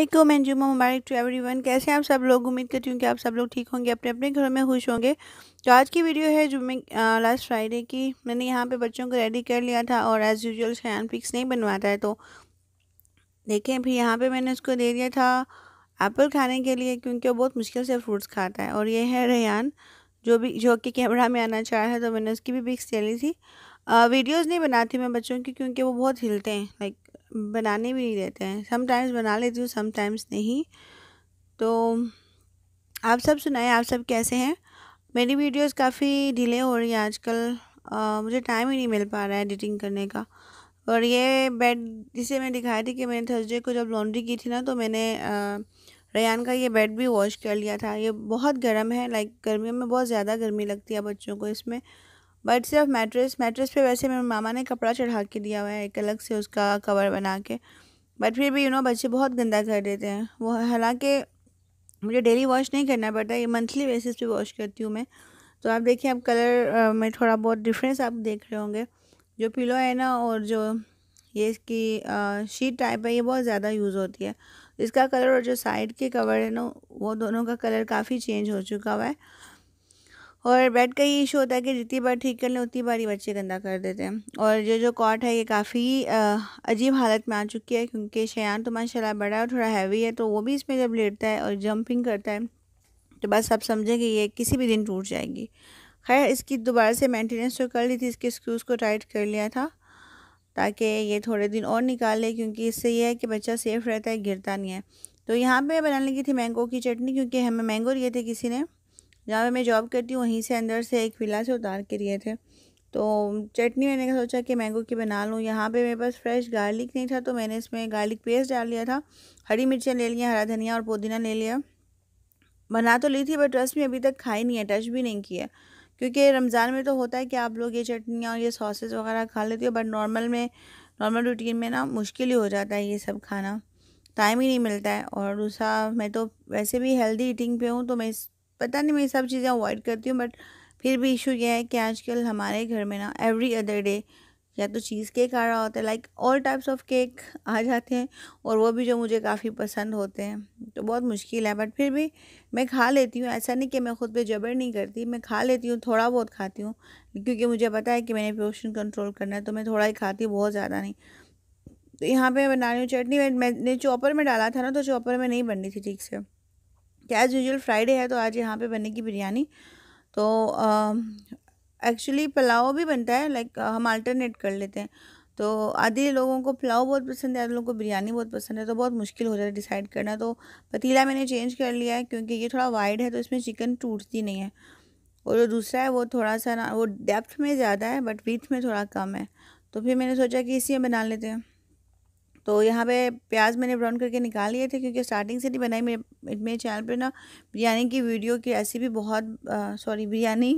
Aslam and जुमा मुबारक to everyone कैसे हैं आप सब लोग? उम्मीद करती हूँ कि आप सब लोग ठीक होंगे, अपने अपने घरों में खुश होंगे। तो आज की वीडियो है जुम्मे लास्ट फ्राइडे की। मैंने यहाँ पे बच्चों को रेडी कर लिया था और एज़ यूजल शयान पिक्स नहीं बनवाता है तो देखें, फिर यहाँ पर मैंने उसको दे दिया था एप्पल खाने के लिए क्योंकि वो बहुत मुश्किल से फ्रूट्स खाता है। और ये है रेहान जो भी, जो कि कैमरा में आना चाह रहा है तो मैंने उसकी भी पिक्स ले ली थी। वीडियोज़ नहीं बनाती मैं बच्चों की क्योंकि वो बहुत हिलते हैं लाइक बनाने भी नहीं देते हैं। समटाइम्स बना लेती हूँ समटाइम्स नहीं। तो आप सब सुनाएँ, आप सब कैसे हैं? मेरी वीडियोस काफ़ी डिले हो रही है आजकल। मुझे टाइम ही नहीं मिल पा रहा है एडिटिंग करने का। और ये बेड जिसे मैं दिखाई थी कि मैंने थर्सडे को जब लॉन्ड्री की थी ना तो मैंने रेयान का ये बेड भी वॉश कर लिया था। ये बहुत गर्म है लाइक गर्मियों में बहुत ज़्यादा गर्मी लगती है बच्चों को इसमें। बट सिर्फ़ मैट्रेस मैट्रेस पे वैसे मेरे मामा ने कपड़ा चढ़ा के दिया हुआ है, एक अलग से उसका कवर बना के। बट फिर भी यू नो बच्चे बहुत गंदा कर देते हैं। वो हालाँकि मुझे डेली वॉश नहीं करना पड़ता, ये मंथली बेसिस पे वॉश करती हूँ मैं। तो आप देखिए, अब कलर में थोड़ा बहुत डिफरेंस आप देख रहे होंगे। जो पिलो है ना और जो ये इसकी शीट टाइप है, ये बहुत ज़्यादा यूज़ होती है। इसका कलर और जो साइड के कवर है ना, वो दोनों का कलर काफ़ी चेंज हो चुका हुआ है। और बेड का ये इशू होता है कि जितनी बार ठीक कर लें, उतनी बार ही बच्चे गंदा कर देते हैं। और जो जो कॉट है, ये काफ़ी अजीब हालत में आ चुकी है क्योंकि शयान तो माशाल्लाह बड़ा है और थोड़ा हैवी है तो वो भी इसमें जब लेटता है और जंपिंग करता है तो बस आप समझें कि ये किसी भी दिन टूट जाएगी। खैर, इसकी दोबारा से मेंटेनेंस तो कर ली थी, इसके स्क्रूज़ को टाइट कर लिया था, ताकि ये थोड़े दिन और निकाल क्योंकि इससे यह है कि बच्चा सेफ़ रहता है, गिरता नहीं है। तो यहाँ पे बनाने लगी थी मैंगो की चटनी, क्योंकि हमें मैंगो लिए थे किसी ने जहाँ पे मैं जॉब करती हूँ, वहीं से अंदर से एक विला से उतार के लिए थे। तो चटनी मैंने सोचा कि मैंगो की बना लूँ। यहाँ पे मेरे पास फ्रेश गार्लिक नहीं था तो मैंने इसमें गार्लिक पेस्ट डाल लिया था। हरी मिर्चें ले लिया, हरा धनिया और पुदीना ले लिया। बना तो ली थी बट रस में अभी तक खाई नहीं है टच भी नहीं किया। क्योंकि रमज़ान में तो होता है कि आप लोग ये चटनियाँ और ये सॉसेस वगैरह खा लेते हो बट नॉर्मल में नॉर्मल रूटीन में ना मुश्किल ही हो जाता है ये सब खाना। टाइम ही नहीं मिलता है, और दूसरा, मैं तो वैसे भी हेल्दी ईटिंग पे हूँ तो मैं पता नहीं, मैं सब चीज़ें अवॉइड करती हूँ बट फिर भी इशू यह है कि आजकल हमारे घर में ना एवरी अदर डे या तो चीज़ केक आ रहा होता है like all types of cake आ जाते हैं और वो भी जो मुझे काफ़ी पसंद होते हैं। तो बहुत मुश्किल है बट फिर भी मैं खा लेती हूँ। ऐसा नहीं कि मैं खुद पे जबर नहीं करती, मैं खा लेती हूँ, थोड़ा बहुत खाती हूँ, क्योंकि मुझे पता है कि मैंने पोर्शन कंट्रोल करना है तो मैं थोड़ा ही खाती हूँ, बहुत ज़्यादा नहीं। तो यहाँ पर मैं बना रही हूँ चटनी मैंने चॉपर में डाला था ना तो चॉपर में नहीं बननी थी ठीक से। एज़ यूजल फ्राइडे है तो आज यहाँ पे बनेगी बिरयानी। तो एक्चुअली पुलाव भी बनता है लाइक हम अल्टरनेट कर लेते हैं। तो आधे लोगों को पुलाव बहुत पसंद है, आधे लोगों को बिरयानी बहुत पसंद है तो बहुत मुश्किल हो जाता है डिसाइड करना। तो पतीला मैंने चेंज कर लिया है क्योंकि ये थोड़ा वाइड है तो इसमें चिकन टूटती नहीं है। और जो दूसरा है, वो थोड़ा सा ना, वो डेप्थ में ज़्यादा है बट विथ में थोड़ा कम है। तो फिर मैंने सोचा कि इसी में बना लेते हैं। तो यहाँ पे प्याज मैंने ब्राउन करके निकाल लिए थे क्योंकि स्टार्टिंग से नहीं बनाई मेरे मेरे चैनल पे ना बिरयानी की वीडियो की रेसिपी बहुत सॉरी बिरयानी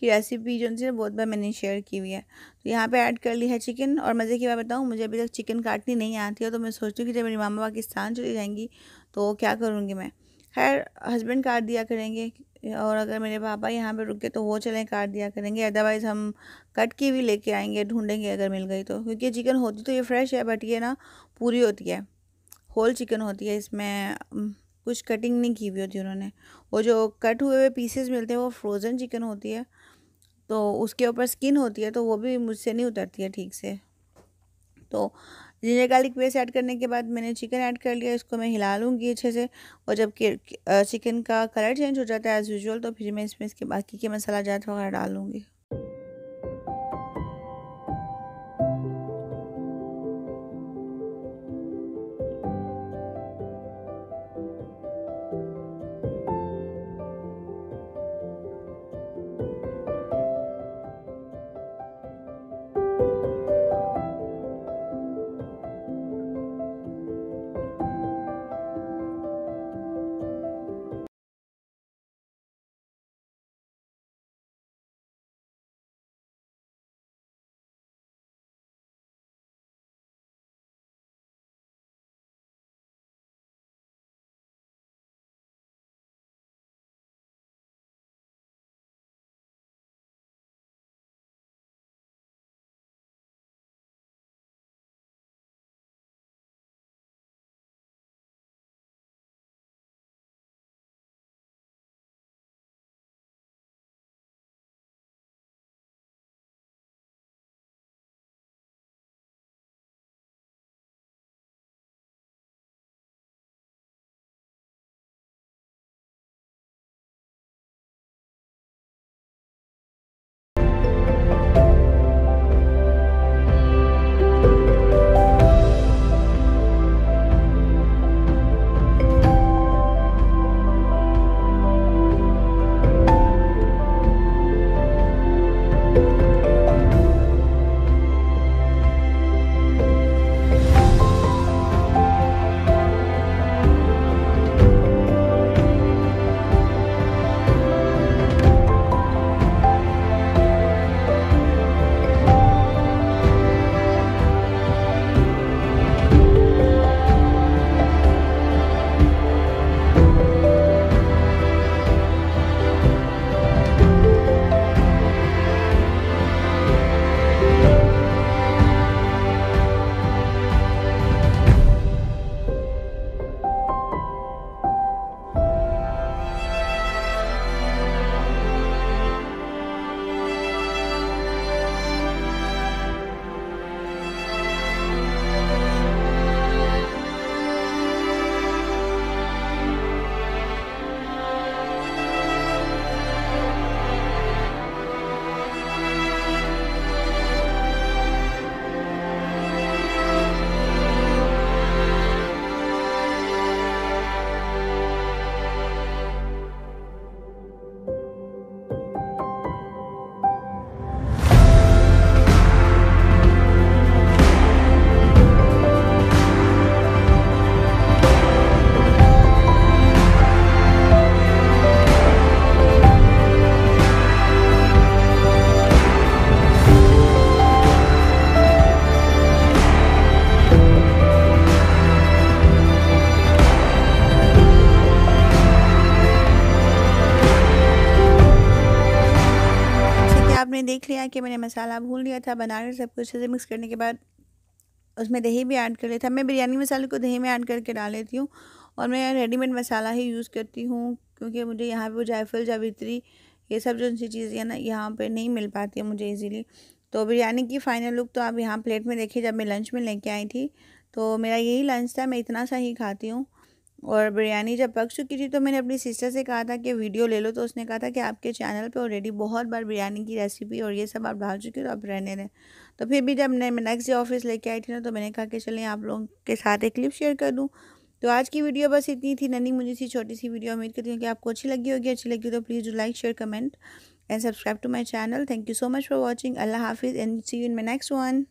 की रेसिपी जो है बहुत बार मैंने शेयर की हुई है। तो यहाँ पे ऐड कर ली है चिकन और मज़े की बात बताऊँ, मुझे अभी तक चिकन काटनी नहीं आती है तो मैं सोचती हूँ कि जब मेरी मामा पाकिस्तान चली जाएँगी तो क्या करूँगी मैं। खैर हस्बैंड काट दिया करेंगे और अगर मेरे पापा यहाँ पे रुके तो वो चलें, काट दिया करेंगे। अदरवाइज़ हम कट की भी लेके आएँगे, ढूंढेंगे अगर मिल गई तो। क्योंकि चिकन होती तो ये फ्रेश है बट ये ना पूरी होती है। होल चिकन होती है, इसमें कुछ कटिंग नहीं की हुई होती उन्होंने। वो जो कट हुए हुए पीसेस मिलते हैं, वो फ्रोज़न चिकन होती है। तो उसके ऊपर स्किन होती है तो वो भी मुझसे नहीं उतरती है ठीक से। तो जिंजर गार्लिक पेस्ट ऐड करने के बाद मैंने चिकन ऐड कर लिया, इसको मैं हिला लूँगी अच्छे से। और जब चिकन का कलर चेंज हो जाता है एज़ यूजल तो फिर मैं इसमें इसके बाकी के मसाला जात वगैरह डालूँगी देख लिया कि मैंने मसाला भून लिया था बना कर सब कुछ से मिक्स करने के बाद उसमें दही भी ऐड कर लिया था मैं बिरयानी मसाले को दही में ऐड करके डाल लेती हूँ और मैं रेडीमेड मसाला ही यूज़ करती हूँ क्योंकि मुझे यहाँ पर जायफल, जावित्री ये सब जो सी चीज़ें हैं ना, यहाँ पर नहीं मिल पाती है मुझे ईज़िली तो बिरयानी की फ़ाइनल लुक तो आप यहाँ प्लेट में देखिए, जब मैं लंच में लेके आई थी तो मेरा यही लंच था, मैं इतना सा ही खाती हूँ। और बिरयानी जब पक चुकी थी तो मैंने अपनी सिस्टर से कहा था कि वीडियो ले लो तो उसने कहा था कि आपके चैनल पे ऑलरेडी बहुत बार बिरयानी की रेसिपी और ये सब आप डाल चुके हो तो आप रहने दें। तो फिर भी जब मैं नेक्स्ट डे ऑफ़िस लेके आई थी ना तो मैंने कहा कि चलें आप लोगों के साथ एक क्लिप शेयर कर दूँ। तो आज की वीडियो बस इतनी थी। ननी मुझे सी छोटी सी वीडियो उम्मीद करती हूँ कि आपको अच्छी लगी होगी। अच्छी लगी तो please do like share comment and subscribe to my channel thank you so much for watching अल्लाह हाफिज़ and see you in my next one